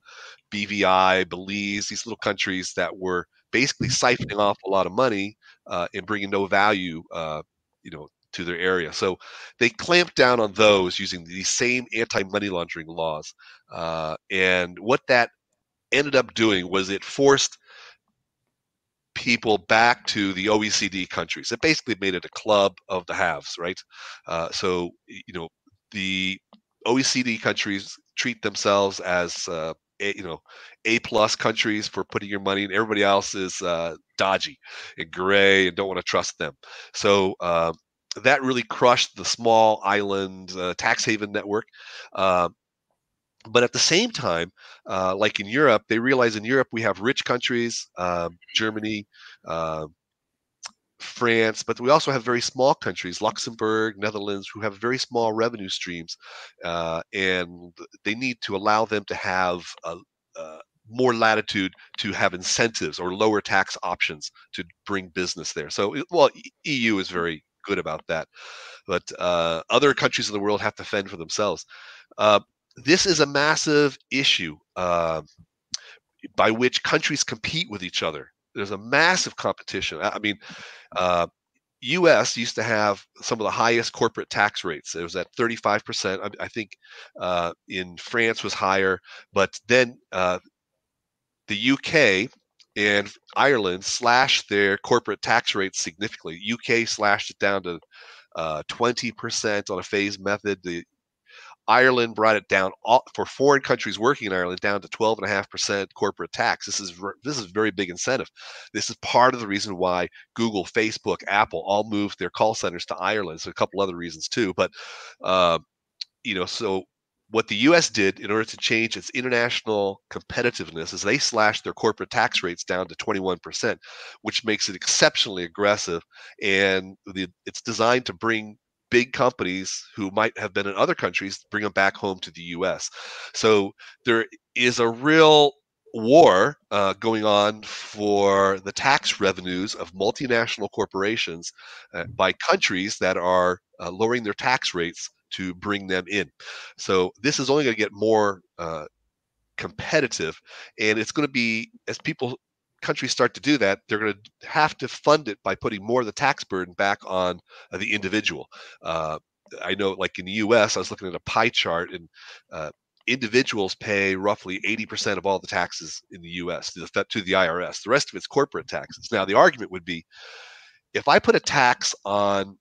BVI, Belize, these little countries that were basically siphoning off a lot of money uh, and bringing no value, uh, you know, to their area. So they clamped down on those using these same anti-money laundering laws. Uh, and what that ended up doing was it forced people back to the OECD countries. It basically made it a club of the haves, right? Uh, so you know the OECD countries treat themselves as uh, a, you know a plus countries for putting your money and everybody else is uh, dodgy and gray and don't want to trust them so uh, that really crushed the small island uh, tax haven network uh, but at the same time uh, like in europe they realize in europe we have rich countries um, germany um, France, but we also have very small countries, Luxembourg, Netherlands, who have very small revenue streams, uh, and they need to allow them to have a more latitude to have incentives or lower tax options to bring business there. So, well, EU is very good about that, but uh, other countries in the world have to fend for themselves. Uh, this is a massive issue uh, by which countries compete with each other there's a massive competition. I mean, uh, U.S. used to have some of the highest corporate tax rates. It was at 35%. I, I think uh, in France was higher, but then uh, the U.K. and Ireland slashed their corporate tax rates significantly. UK slashed it down to uh, 20% on a phased method. The Ireland brought it down all, for foreign countries working in Ireland down to 12.5% corporate tax. This is this is very big incentive. This is part of the reason why Google, Facebook, Apple all moved their call centers to Ireland. So a couple other reasons too. But uh, you know, so what the U.S. did in order to change its international competitiveness is they slashed their corporate tax rates down to 21%, which makes it exceptionally aggressive, and the, it's designed to bring big companies who might have been in other countries bring them back home to the US. So there is a real war uh, going on for the tax revenues of multinational corporations uh, by countries that are uh, lowering their tax rates to bring them in. So this is only going to get more uh, competitive, and it's going to be as people countries start to do that, they're going to have to fund it by putting more of the tax burden back on uh, the individual. Uh, I know, like in the U.S., I was looking at a pie chart, and uh, individuals pay roughly 80% of all the taxes in the U.S. to the, to the IRS. The rest of it's corporate taxes. Now, the argument would be, if I put a tax on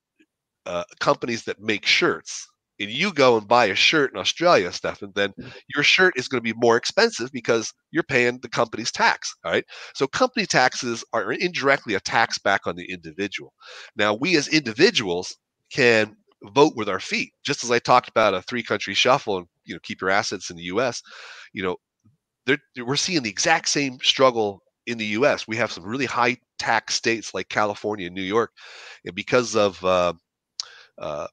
uh, companies that make shirts, and you go and buy a shirt in Australia, Stephan, then mm. your shirt is going to be more expensive because you're paying the company's tax. All right. So company taxes are indirectly a tax back on the individual. Now, we as individuals can vote with our feet, just as I talked about a three country shuffle and you know keep your assets in the US. You know, we're seeing the exact same struggle in the U.S. We have some really high tax states like California and New York, and because of uh, uh,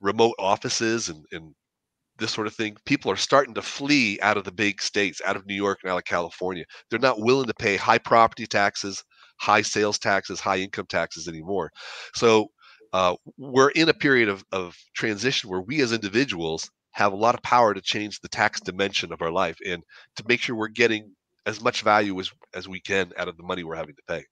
remote offices and, and this sort of thing, people are starting to flee out of the big states, out of New York and out of California. They're not willing to pay high property taxes, high sales taxes, high income taxes anymore. So uh, we're in a period of, of transition where we as individuals have a lot of power to change the tax dimension of our life and to make sure we're getting as much value as, as we can out of the money we're having to pay.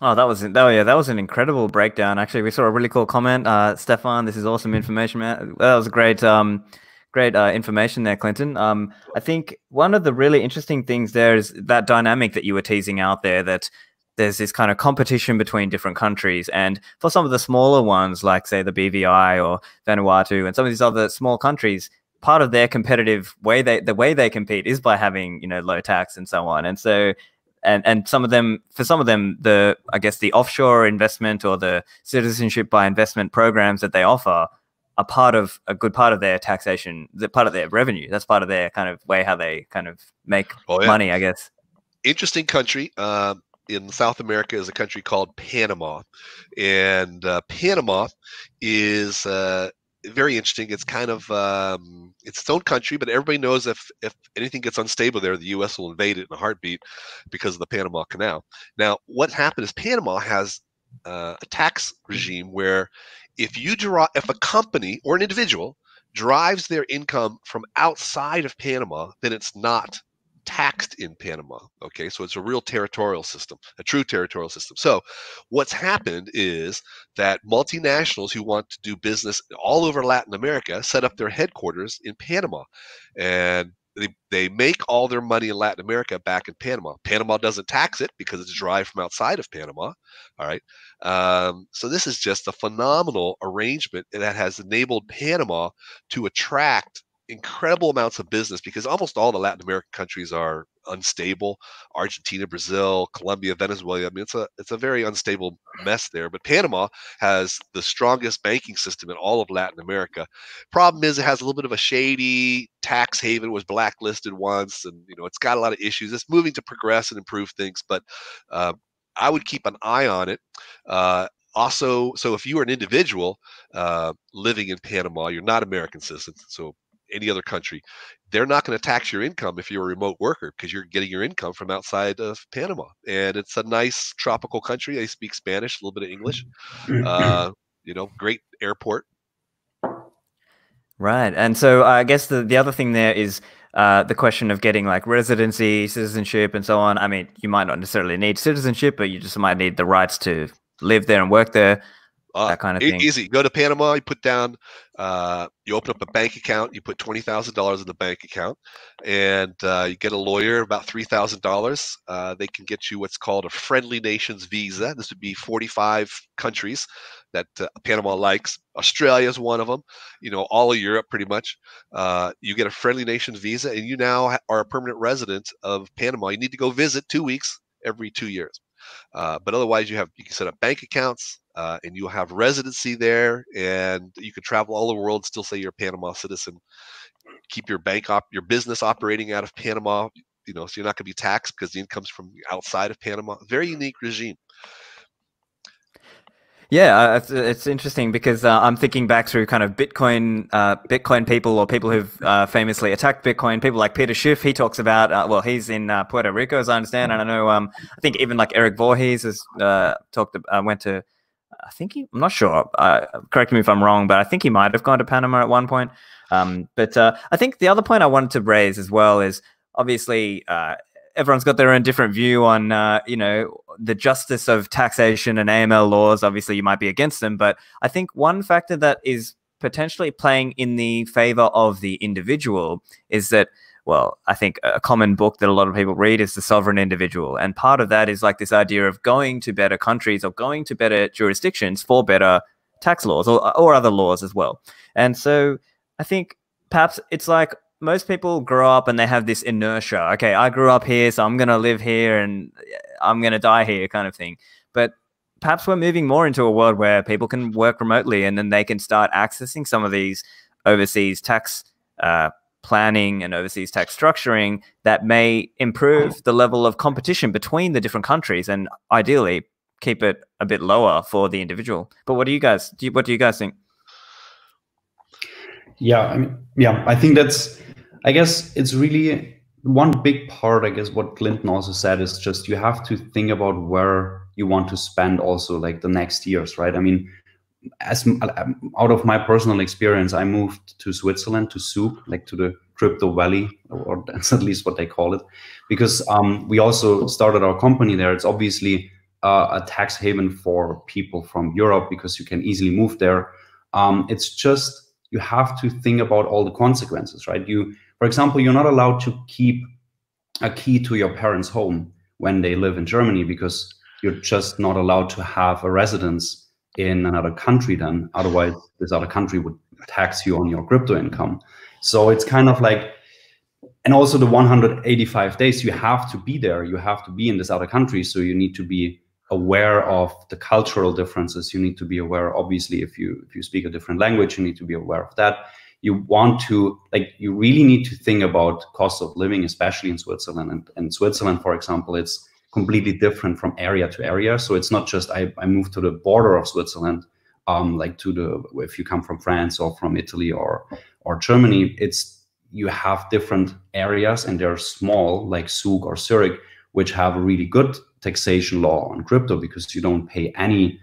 Oh, that was oh yeah, that was an incredible breakdown. Actually, we saw a really cool comment. Uh, Stephan, this is awesome information, man. That was great, um, great uh, information there, Clinton. Um, I think one of the really interesting things there is that dynamic that you were teasing out there. That there's this kind of competition between different countries, and for some of the smaller ones, like say the BVI or Vanuatu, and some of these other small countries, part of their competitive way they the way they compete is by having you know low tax and so on. And so and and some of them for some of them the i guess the offshore investment or the citizenship by investment programs that they offer are part of a good part of their taxation the part of their revenue. That's part of their kind of way how they kind of make oh, yeah. money i guess. Interesting country uh, in south america is a country called panama. And uh, panama is uh, very interesting it's kind of um, it's its own country, but everybody knows if if anything gets unstable there, the U.S. will invade it in a heartbeat because of the Panama Canal. Now, what happened is Panama has uh, a tax regime where if you draw if a company or an individual drives their income from outside of Panama, then it's not taxed in Panama. Okay, so it's a real territorial system, a true territorial system. So, what's happened is that multinationals who want to do business all over Latin America set up their headquarters in Panama. And they, they make all their money in Latin America back in Panama. Panama doesn't tax it because it's derived from outside of Panama. All right. Um, so this is just a phenomenal arrangement that has enabled Panama to attract incredible amounts of business because almost all the Latin American countries are unstable. Argentina, Brazil, Colombia, Venezuela. I mean, it's a it's a very unstable mess there. But Panama has the strongest banking system in all of Latin America. Problem is, it has a little bit of a shady tax haven. Was blacklisted once, and you know, it's got a lot of issues. It's moving to progress and improve things, but uh, I would keep an eye on it. Uh, also, so if you are an individual uh, living in Panama, you're not American citizen, so any other country, they're not going to tax your income if you're a remote worker because you're getting your income from outside of Panama. And it's a nice tropical country. They speak Spanish, a little bit of English. Uh, you know, great airport. Right. And so uh, I guess the, the other thing there is uh, the question of getting like residency, citizenship, and so on. I mean, you might not necessarily need citizenship, but you just might need the rights to live there and work there. Uh, that kind of thing. Easy. Go to Panama. You put down. Uh, you open up a bank account. You put twenty thousand dollars in the bank account, and uh, you get a lawyer about three thousand uh, dollars. They can get you what's called a friendly nations visa. This would be forty-five countries that uh, Panama likes. Australia is one of them. You know, all of Europe, pretty much. Uh, you get a friendly nations visa, and you now are a permanent resident of Panama. You need to go visit two weeks every two years. Uh, but otherwise, you have you can set up bank accounts uh, and you'll have residency there, and you can travel all the world. Still say you're a Panama citizen. Keep your bank op, your business operating out of Panama. You know, so you're not going to be taxed because the income's from outside of Panama. Very unique regime. Yeah, uh, it's, it's interesting because uh, I'm thinking back through kind of Bitcoin, uh, Bitcoin people or people who've uh, famously attacked Bitcoin. People like Peter Schiff, he talks about. Uh, well, he's in uh, Puerto Rico, as I understand, and I know. Um, I think even like Eric Voorhees has talked. Went to. I think he. I'm not sure. correct me if I'm wrong, but I think he might have gone to Panama at one point. Um, but I think the other point I wanted to raise as well is obviously everyone's got their own different view on you know the justice of taxation and AML laws. Obviously, you might be against them, but I think one factor that is potentially playing in the favor of the individual is that well, I think a common book that a lot of people read is The Sovereign Individual. And part of that is like this idea of going to better countries or going to better jurisdictions for better tax laws or, or other laws as well. And so I think perhaps it's like most people grow up and they have this inertia. Okay, I grew up here, so I'm going to live here and I'm going to die here, kind of thing. But perhaps we're moving more into a world where people can work remotely and then they can start accessing some of these overseas tax uh, planning and overseas tax structuring that may improve the level of competition between the different countries and ideally keep it a bit lower for the individual. But what do you guys do? You, what do you guys think? Yeah, I mean, yeah, I think that's I guess it's really one big part, I guess, what Clinton also said is just you have to think about where you want to spend also like the next years, right? I mean, as out of my personal experience, I moved to Switzerland to Zug, like to the crypto valley, or that's at least what they call it, because um, we also started our company there. It's obviously uh, a tax haven for people from Europe because you can easily move there. Um, it's just you have to think about all the consequences, right? You for example, you're not allowed to keep a key to your parents' home when they live in Germany because you're just not allowed to have a residence in another country then. Otherwise, this other country would tax you on your crypto income. So it's kind of like, and also the 185 days, you have to be there. You have to be in this other country. So you need to be aware of the cultural differences. You need to be aware, obviously, if you if you speak a different language, you need to be aware of that you want to like you really need to think about cost of living especially in switzerland and in switzerland for example it's completely different from area to area so it's not just i, I moved to the border of switzerland um, like to the if you come from france or from italy or or Germany, it's you have different areas and they're small, like Zug or Zurich, which have a really good taxation law on crypto because you don't pay any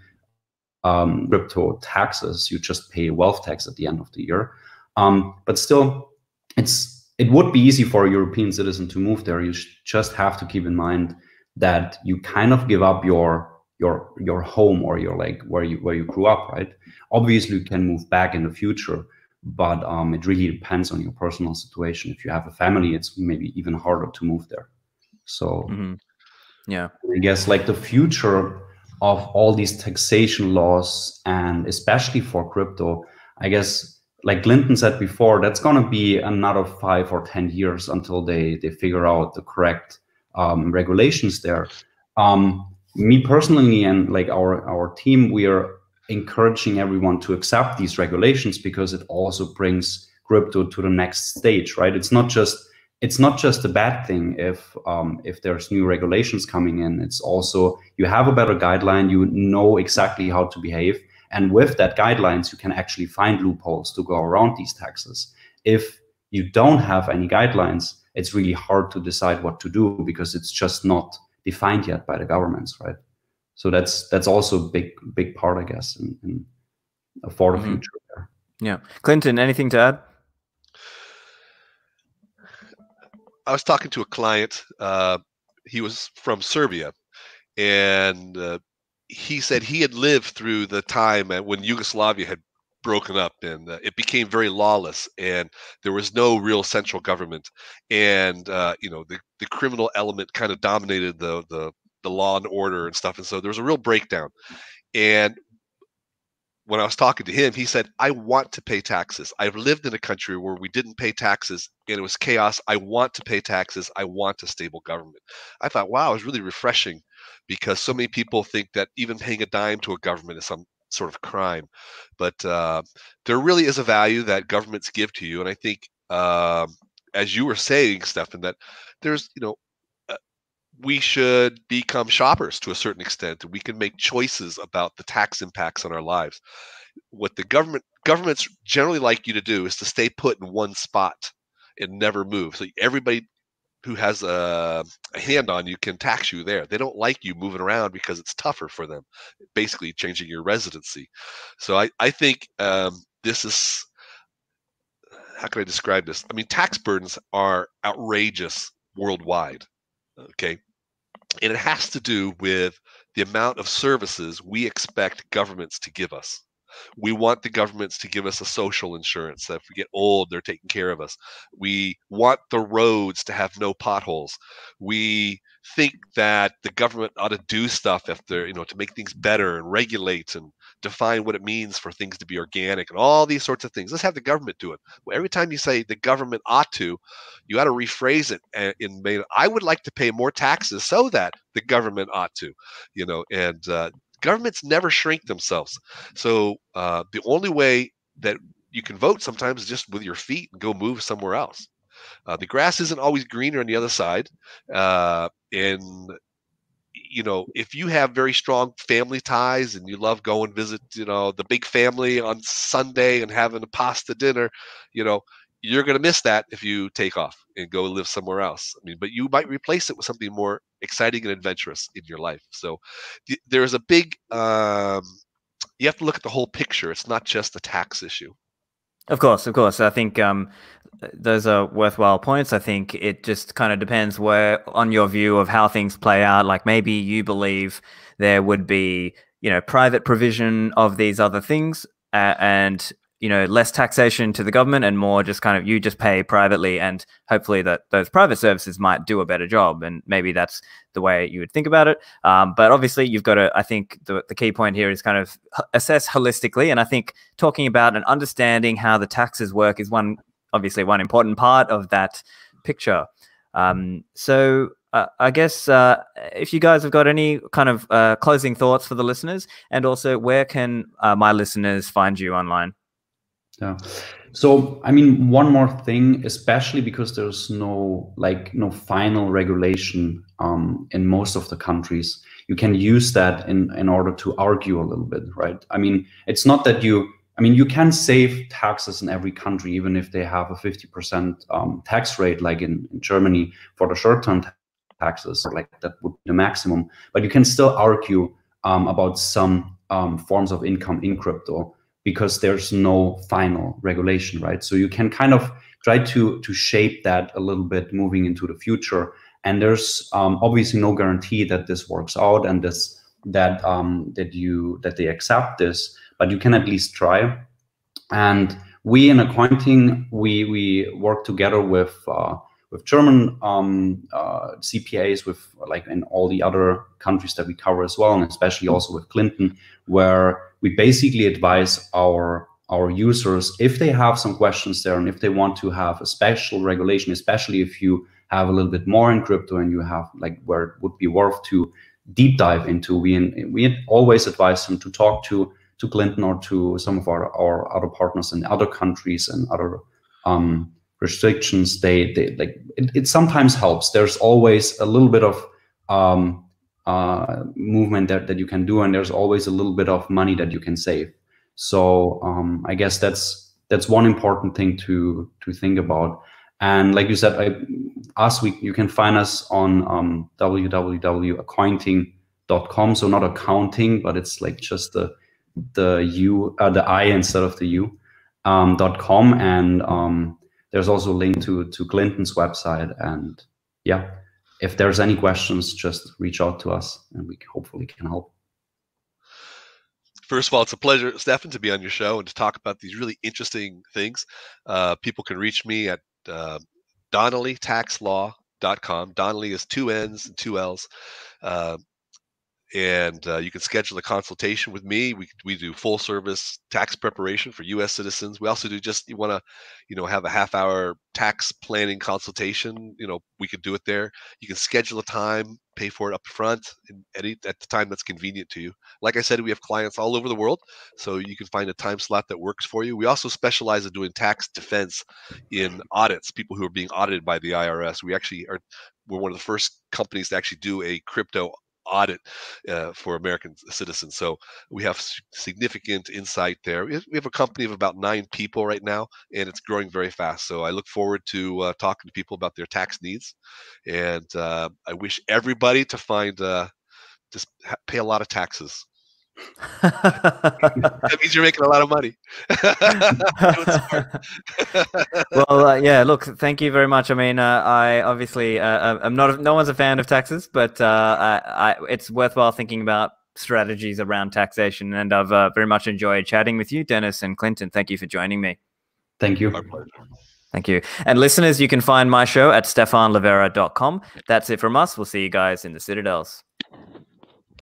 um, crypto taxes. You just pay wealth tax at the end of the year. Um, but still, it's it would be easy for a European citizen to move there. You just have to keep in mind that you kind of give up your your your home or your like where you where you grew up, right? Obviously, you can move back in the future, but um, it really depends on your personal situation. If you have a family, it's maybe even harder to move there. So, mm-hmm. yeah, I guess like the future of all these taxation laws and especially for crypto, I guess like Clinton said before, that's going to be another five or 10 years until they, they figure out the correct um, regulations there. Um, me personally and like our, our team, we are encouraging everyone to accept these regulations because it also brings crypto to the next stage, right? It's not just it's not just a bad thing if um, if there's new regulations coming in. It's also you have a better guideline, you know exactly how to behave, and with that guidelines, you can actually find loopholes to go around these taxes. If you don't have any guidelines, it's really hard to decide what to do because it's just not defined yet by the governments, right? So that's that's also a big big part, I guess, in, in for the mm -hmm. future. There. Yeah, Clinton, anything to add? I was talking to a client. Uh, he was from Serbia, and uh, he said he had lived through the time when Yugoslavia had broken up and uh, it became very lawless and there was no real central government and uh, you know the, the criminal element kind of dominated the, the the law and order and stuff and so there was a real breakdown and when I was talking to him, he said, I want to pay taxes. I've lived in a country where we didn't pay taxes and it was chaos. I want to pay taxes. I want a stable government. I thought, wow, it was really refreshing because so many people think that even paying a dime to a government is some sort of crime. But uh, there really is a value that governments give to you. And I think, uh, as you were saying, Stephan, that there's, you know, uh, we should become shoppers to a certain extent. We can make choices about the tax impacts on our lives. What the government governments generally like you to do is to stay put in one spot and never move. So everybody who has a, a, hand on you can tax you there. They don't like you moving around because it's tougher for them, basically changing your residency. So I, I think um, this is how can I describe this? I mean, tax burdens are outrageous worldwide. Okay. And it has to do with the amount of services we expect governments to give us. We want the governments to give us a social insurance. That if we get old, they're taking care of us. We want the roads to have no potholes. We think that the government ought to do stuff if they're, you know, to make things better and regulate and define what it means for things to be organic and all these sorts of things. Let's have the government do it. Well, every time you say the government ought to, you got to rephrase it in I would like to pay more taxes so that the government ought to, you know, and uh, governments never shrink themselves. So uh, the only way that you can vote sometimes is just with your feet and go move somewhere else. Uh, the grass isn't always greener on the other side, uh, and you know if you have very strong family ties and you love going visit you know the big family on Sunday and having a pasta dinner, you know you're going to miss that if you take off and go live somewhere else. I mean, but you might replace it with something more exciting and adventurous in your life. So th- there's a big, um, you have to look at the whole picture. It's not just a tax issue. Of course, of course. I think um, those are worthwhile points. I think it just kind of depends where on your view of how things play out. Like maybe you believe there would be, you know, private provision of these other things, uh, and you know less taxation to the government and more just kind of you just pay privately and hopefully that those private services might do a better job. And maybe that's the way you would think about it. Um, but obviously you've got to i think the, the key point here is kind of assess holistically. And i think talking about and understanding how the taxes work is one obviously one important part of that picture. Um, so uh, I guess uh, if you guys have got any kind of uh, closing thoughts for the listeners, and also where can uh, my listeners find you online? Yeah. So I mean, one more thing, especially because there's no like no final regulation um, in most of the countries, you can use that in in order to argue a little bit, right? I mean, it's not that you I mean, you can save taxes in every country, even if they have a 50% um, tax rate, like in, in Germany for the short-term taxes, like that would be the maximum. But you can still argue um, about some um, forms of income in crypto because there's no final regulation, right? So you can kind of try to to shape that a little bit moving into the future. And there's um, obviously no guarantee that this works out and this that um, that you that they accept this, but you can at least try. And we in Accointing we we work together with uh, with German um, uh, CPAs, with like in all the other countries that we cover as well, and especially also with Clinton, where we basically advise our our users if they have some questions there and if they want to have a special regulation, especially if you have a little bit more in crypto and you have like where it would be worth to deep dive into, we we always advise them to talk to to Clinton or to some of our, our other partners in other countries and other um, restrictions. They they like it, it, sometimes helps. There's always a little bit of um, uh, movement that, that you can do and there's always a little bit of money that you can save so um, i guess that's that's one important thing to to think about and like you said I, us we you can find us on um, www.accointing.com so not accounting but it's like just the the u uh, the i instead of the u um, dot com and um, there's also a link to to clinton's website and yeah if there's any questions, just reach out to us and we hopefully can help. First of all, it's a pleasure, Stephan, to be on your show and to talk about these really interesting things. Uh, people can reach me at uh, donnellytaxlaw.com. Donnelly is two N's and two L's. Uh, and uh, you can schedule a consultation with me. We, we do full service tax preparation for U.S. citizens. We also do just you want to, you know, have a half hour tax planning consultation. You know, we could do it there. You can schedule a time, pay for it up front, any, at the time that's convenient to you. Like I said, we have clients all over the world, so you can find a time slot that works for you. We also specialize in doing tax defense in audits. People who are being audited by the IRS. We actually are we're one of the first companies to actually do a crypto audit uh, for American citizens. So we have significant insight there. We have a company of about nine people right now, and it's growing very fast. So I look forward to uh, talking to people about their tax needs, and uh, I wish everybody to find uh, just pay a lot of taxes that means you're making a lot of money. well, uh, yeah. Look, thank you very much. I mean, uh, I obviously uh, uh I'm not. No one's a fan of taxes, but uh, I, I, it's worthwhile thinking about strategies around taxation. And I've uh, very much enjoyed chatting with you, Dennis and Clinton. Thank you for joining me. Thank you. Thank you. And listeners, you can find my show at stephanlivera.com. That's it from us. We'll see you guys in the Citadels.